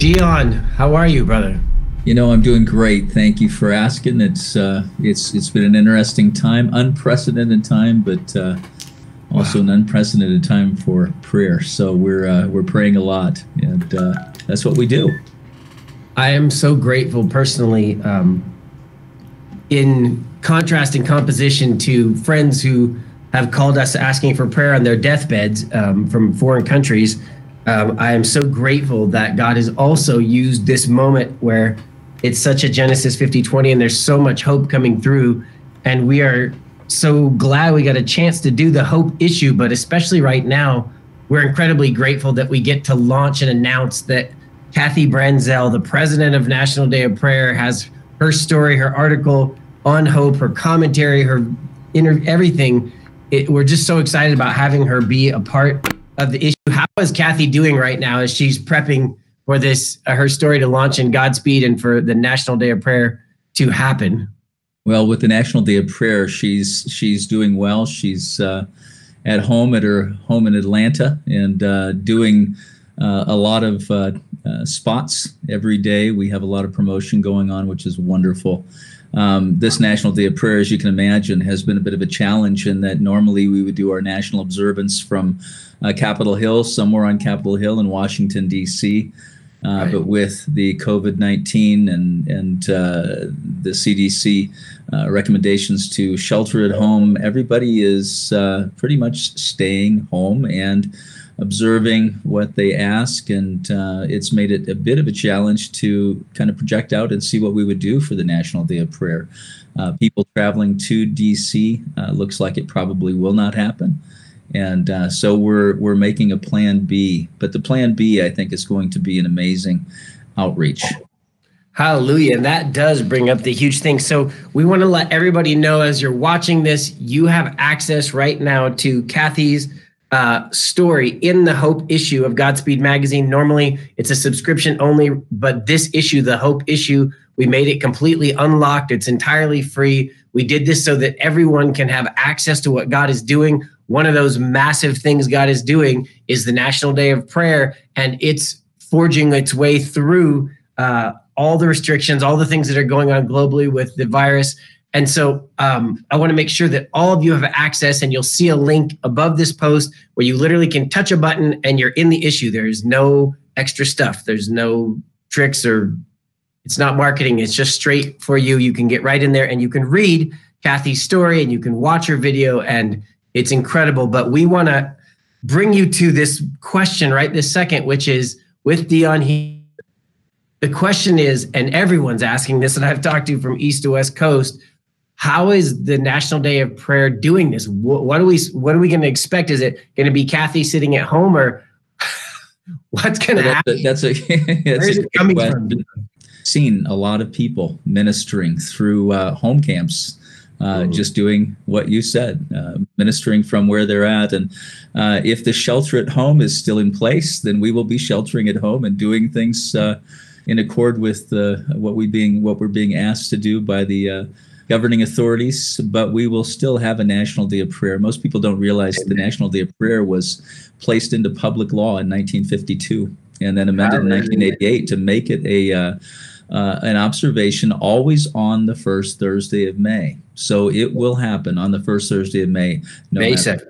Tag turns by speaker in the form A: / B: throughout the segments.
A: Dion, how are you, brother?
B: You know, I'm doing great. Thank you for asking. It's uh, it's it's been an interesting time, unprecedented time, but uh, also wow. an unprecedented time for prayer. So we're uh, we're praying a lot, and uh, that's what we do.
A: I am so grateful personally. Um, in contrast and composition to friends who have called us asking for prayer on their deathbeds um, from foreign countries, um, I am so grateful that God has also used this moment where it's such a Genesis 50 20 and there's so much hope coming through. And we are so glad we got a chance to do the hope issue, but especially right now, we're incredibly grateful that we get to launch and announce that Kathy Branzell, the president of National Day of Prayer, has her story, her article on hope, her commentary, her inter- everything. It, we're just so excited about having her be a part of the issue. How is Kathy doing right now as she's prepping for this uh, her story to launch in Godspeed and for the National Day of Prayer to happen?
B: Well, with the National Day of Prayer, she's she's doing well. She's uh, at home at her home in Atlanta and uh, doing uh, a lot of uh, uh, spots every day. We have a lot of promotion going on, which is wonderful. Um, this National Day of Prayer, as you can imagine, has been a bit of a challenge in that normally we would do our national observance from uh, Capitol Hill, somewhere on Capitol Hill in Washington, D.C. Uh, right. But with the COVID 19 and, and uh, the CDC uh, recommendations to shelter at home, everybody is uh, pretty much staying home and observing what they ask. And uh, it's made it a bit of a challenge to kind of project out and see what we would do for the National Day of Prayer. people traveling to DC looks like it probably will not happen and uh, so we're we're making a plan B. But the plan B, I think, is going to be an amazing outreach.
A: Hallelujah. And that does bring up the huge thing. So we want to let everybody know as you're watching this, you have access right now to Kathy's uh, story in the Hope issue of Godspeed Magazine. Normally it's a subscription only, but this issue, the Hope issue, we made it completely unlocked. It's entirely free. We did this so that everyone can have access to what God is doing one of those massive things God is doing is the National Day of Prayer, and it's forging its way through uh, all the restrictions, all the things that are going on globally with the virus. And so um, I want to make sure that all of you have access, and you'll see a link above this post where you literally can touch a button and you're in the issue. There's no extra stuff, there's no tricks or it's not marketing, it's just straight for you. You can get right in there and you can read Kathy's story and you can watch her video and it's incredible. But we want to bring you to this question right this second, which is with Dion. He, the question is, and everyone's asking this, and I've talked to from East to West Coast. How is the National Day of Prayer doing this? What, what are we What are we going to expect? Is it going to be Kathy sitting at home, or what's going to happen?
B: That's a, that's a, that's Where is it coming question. from? Seen a lot of people ministering through uh, home camps uh, mm-hmm. just doing what you said, uh, ministering from where they're at. And uh, if the shelter at home is still in place, then we will be sheltering at home and doing things uh, in accord with what we being what we're being asked to do by the uh, governing authorities. But we will still have a National Day of Prayer. Most people don't realize the National Day of Prayer was placed into public law in 1952 and then amended in 1988 to make it a uh, uh, an observation always on the first Thursday of May. So it will happen on the first Thursday of May.
A: No May 7th.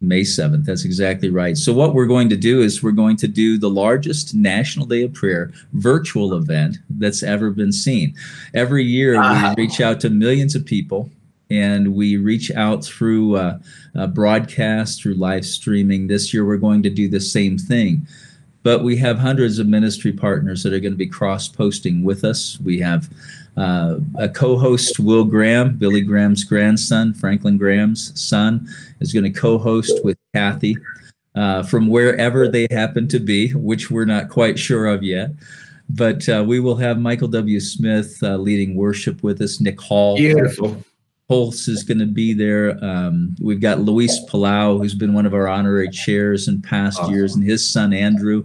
B: May 7th. That's exactly right. So, what we're going to do is we're going to do the largest National Day of Prayer virtual event that's ever been seen. Every year, wow. we reach out to millions of people and we reach out through uh, uh, broadcast, through live streaming. This year, we're going to do the same thing but we have hundreds of ministry partners that are going to be cross posting with us. We have uh, a co host, Will Graham, Billy Graham's grandson, Franklin Graham's son, is going to co host with Kathy uh, from wherever they happen to be, which we're not quite sure of yet. But uh, we will have Michael W. Smith uh, leading worship with us, Nick Hall.
A: Beautiful.
B: Pulse is going to be there. Um, we've got Luis Palau, who's been one of our honorary chairs in past awesome. years, and his son Andrew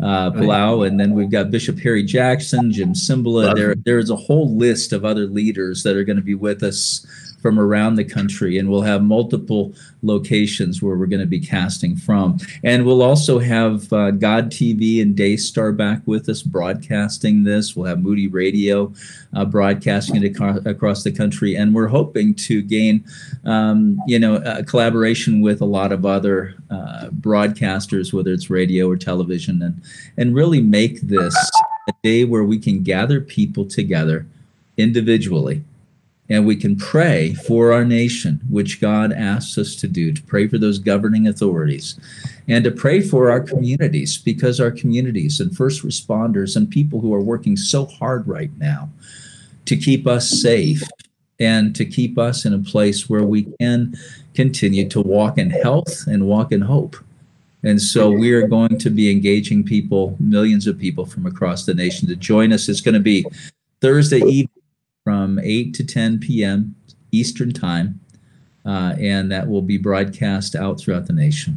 B: uh, Palau, and then we've got Bishop Harry Jackson, Jim Cymbala. There, there's a whole list of other leaders that are going to be with us from around the country, and we'll have multiple locations where we're going to be casting from. And we'll also have uh, God TV and Daystar back with us broadcasting this. We'll have Moody Radio uh, broadcasting it ac- across the country, and we're hoping to gain, um, you know, a collaboration with a lot of other uh, broadcasters, whether it's radio or television, and and really make this a day where we can gather people together individually and we can pray for our nation, which God asks us to do, to pray for those governing authorities, and to pray for our communities, because our communities and first responders and people who are working so hard right now to keep us safe and to keep us in a place where we can continue to walk in health and walk in hope. And so we are going to be engaging people, millions of people from across the nation to join us. It's going to be Thursday evening from 8 to 10 p.m. Eastern Time, uh, and that will be broadcast out throughout the nation.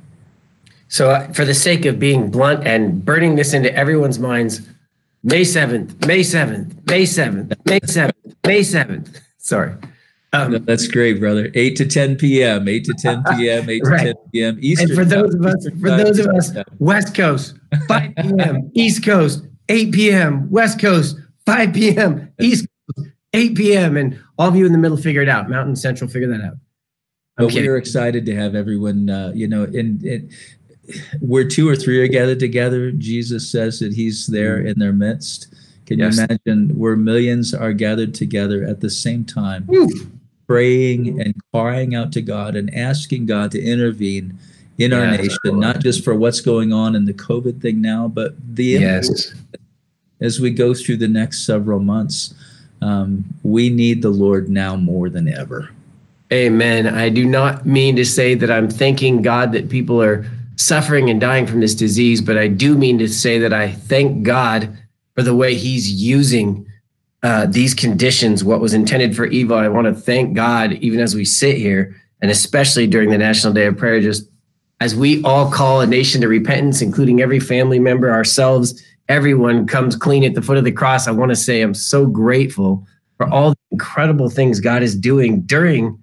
A: So, uh, for the sake of being blunt and burning this into everyone's minds, May 7th, May 7th, May 7th, May 7th, May 7th. Sorry.
B: Um, no, that's great, brother. Eight to ten p.m. Eight to ten p.m. Eight right. to ten p.m.
A: Eastern. And for those of us, for those of us, West Coast, five p.m. East Coast, eight p.m. West Coast, five p.m. East Coast, eight p.m. And all of you in the middle figure it out. Mountain Central, figure that out.
B: I'm but we're excited to have everyone. Uh, you know, in, in where two or three are gathered together, Jesus says that He's there mm-hmm. in their midst. Can yes. you imagine where millions are gathered together at the same time? praying and crying out to God and asking God to intervene in our nation, not just for what's going on in the COVID thing now, but the yes. as we go through the next several months. Um, we need the Lord now more than ever.
A: Amen. I do not mean to say that I'm thanking God that people are suffering and dying from this disease, but I do mean to say that I thank God for the way He's using uh, these conditions, what was intended for evil. I want to thank God, even as we sit here, and especially during the National Day of Prayer, just as we all call a nation to repentance, including every family member, ourselves, everyone comes clean at the foot of the cross. I want to say I'm so grateful for all the incredible things God is doing during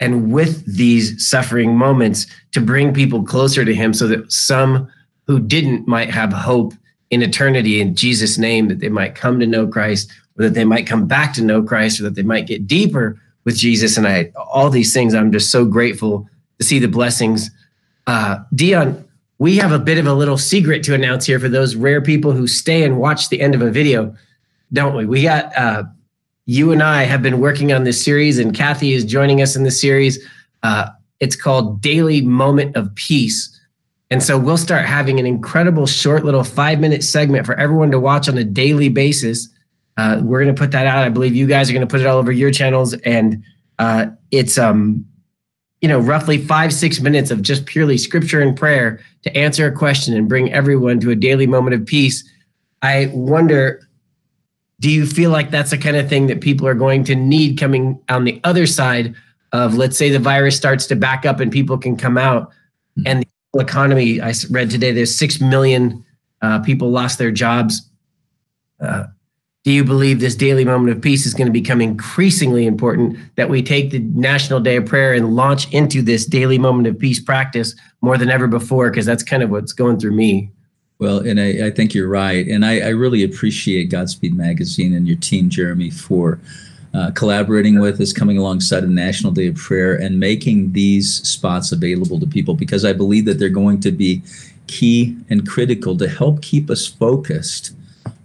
A: and with these suffering moments to bring people closer to Him so that some who didn't might have hope in eternity in Jesus' name, that they might come to know Christ or that they might come back to know Christ, or that they might get deeper with Jesus. And I, all these things, I'm just so grateful to see the blessings. Uh, Dion, we have a bit of a little secret to announce here for those rare people who stay and watch the end of a video, don't we? We got uh, you and I have been working on this series, and Kathy is joining us in the series. Uh, it's called Daily Moment of Peace. And so we'll start having an incredible short little five minute segment for everyone to watch on a daily basis uh, we're going to put that out. I believe you guys are going to put it all over your channels, and uh, it's um, you know, roughly five six minutes of just purely scripture and prayer to answer a question and bring everyone to a daily moment of peace. I wonder, do you feel like that's the kind of thing that people are going to need coming on the other side of, let's say, the virus starts to back up and people can come out, hmm. and the economy? I read today there's six million uh, people lost their jobs. Uh, do you believe this daily moment of peace is going to become increasingly important that we take the National Day of Prayer and launch into this daily moment of peace practice more than ever before? Because that's kind of what's going through me.
B: Well, and I, I think you're right. And I, I, really appreciate Godspeed Magazine and your team, Jeremy, for uh, collaborating with us, coming alongside the National Day of Prayer, and making these spots available to people because I believe that they're going to be key and critical to help keep us focused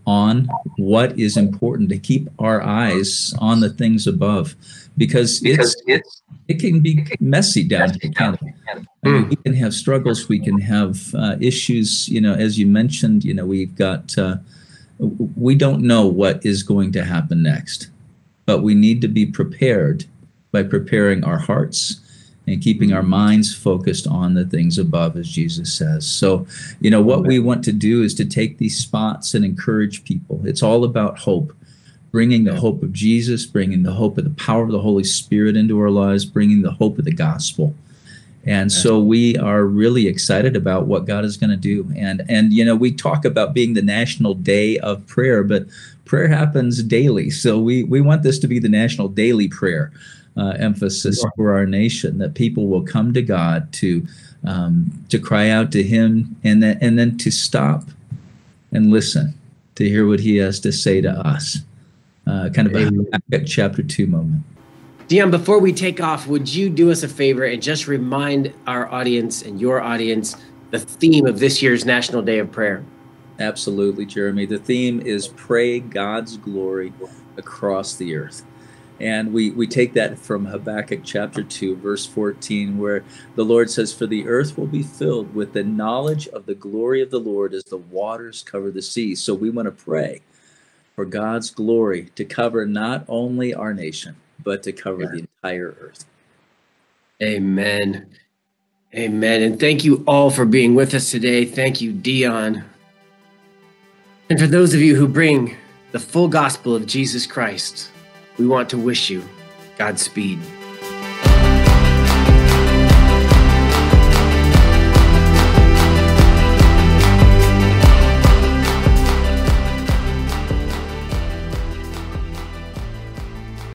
B: on what is important to keep our eyes on the things above because, because it's, it's it can be messy down here Canada. I mean, we can have struggles we can have uh, issues you know as you mentioned you know we've got uh, we don't know what is going to happen next but we need to be prepared by preparing our hearts and keeping our minds focused on the things above, as Jesus says. So, you know, what we want to do is to take these spots and encourage people. It's all about hope, bringing the hope of Jesus, bringing the hope of the power of the Holy Spirit into our lives, bringing the hope of the gospel. And so we are really excited about what God is going to do. And and you know, we talk about being the national day of prayer, but prayer happens daily. So we we want this to be the national daily prayer uh, emphasis for our nation that people will come to God to um, to cry out to Him and then and then to stop and listen to hear what He has to say to us. Uh, kind of a chapter two moment.
A: Dion, before we take off, would you do us a favor and just remind our audience and your audience the theme of this year's National Day of Prayer?
B: Absolutely, Jeremy. The theme is pray God's glory across the earth. And we, we take that from Habakkuk chapter 2, verse 14, where the Lord says, For the earth will be filled with the knowledge of the glory of the Lord as the waters cover the sea. So we want to pray for God's glory to cover not only our nation, but to cover yeah. the entire earth.
A: Amen. Amen. And thank you all for being with us today. Thank you, Dion. And for those of you who bring the full gospel of Jesus Christ, we want to wish you Godspeed.